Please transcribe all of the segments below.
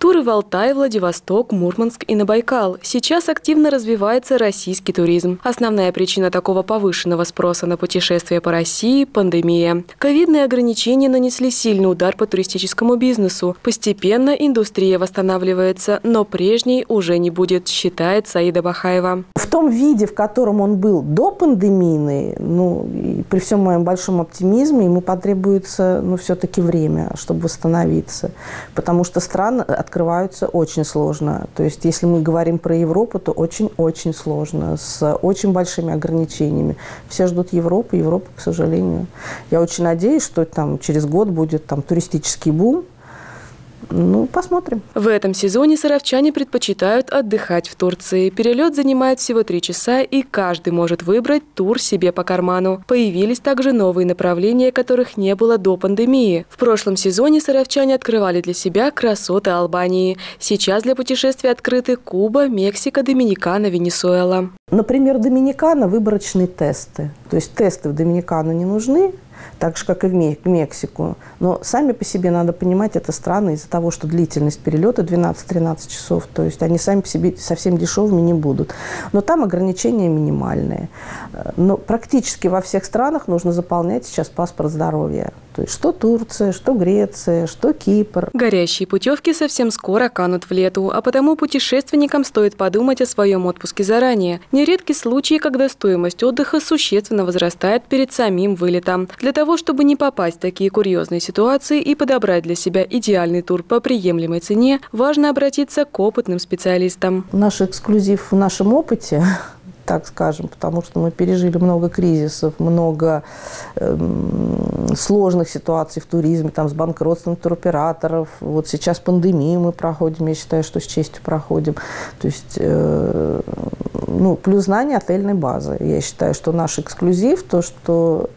Туры в Алтай, Владивосток, Мурманск и на Байкал. Сейчас активно развивается российский туризм. Основная причина такого повышенного спроса на путешествия по России – пандемия. Ковидные ограничения нанесли сильный удар по туристическому бизнесу. Постепенно индустрия восстанавливается, но прежней уже не будет, считает Саида Бахаева. В том виде, в котором он был до пандемийный, ну, при всем моем большом оптимизме, ему потребуется, ну, все-таки время, чтобы восстановиться. Потому что страны открываются очень сложно. То есть, если мы говорим про Европу, то очень-очень сложно, с очень большими ограничениями. Все ждут Европы, Европа, к сожалению. Я очень надеюсь, что там через год будет там туристический бум, ну, посмотрим. В этом сезоне саровчане предпочитают отдыхать в Турции. Перелет занимает всего три часа, и каждый может выбрать тур себе по карману. Появились также новые направления, которых не было до пандемии. В прошлом сезоне саровчане открывали для себя красоты Албании. Сейчас для путешествий открыты Куба, Мексика, Доминикана, Венесуэла. Например, Доминикана – выборочные тесты. То есть тесты в Доминикану не нужны, так же, как и в Мексику. Но сами по себе, надо понимать, это страны из-за того, что длительность перелета 12-13 часов, то есть они сами по себе совсем дешевыми не будут. Но там ограничения минимальные. Но практически во всех странах нужно заполнять сейчас паспорт здоровья. То есть что Турция, что Греция, что Кипр. Горящие путевки совсем скоро канут в лету, а потому путешественникам стоит подумать о своем отпуске заранее. Нередки случаи, когда стоимость отдыха существенно возрастает перед самим вылетом. Для того, чтобы не попасть в такие курьезные ситуации и подобрать для себя идеальный тур по приемлемой цене, важно обратиться к опытным специалистам. Наш эксклюзив в нашем опыте так скажем, потому что мы пережили много кризисов, много э, сложных ситуаций в туризме, там, с банкротством туроператоров. Вот сейчас пандемию мы проходим, я считаю, что с честью проходим. То есть, э, ну, плюс знание отельной базы. Я считаю, что наш эксклюзив, то, что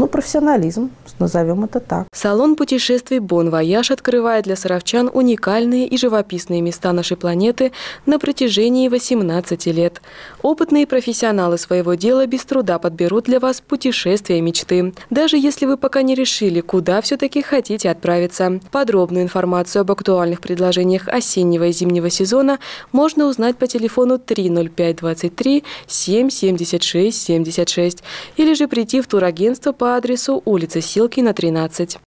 ну, профессионализм, назовем это так. Салон путешествий «Бон Вояж» открывает для саровчан уникальные и живописные места нашей планеты на протяжении 18 лет. Опытные профессионалы своего дела без труда подберут для вас путешествия мечты. Даже если вы пока не решили, куда все-таки хотите отправиться. Подробную информацию об актуальных предложениях осеннего и зимнего сезона можно узнать по телефону 30523 776 76 или же прийти в турагентство адресу улица Силкина, 13.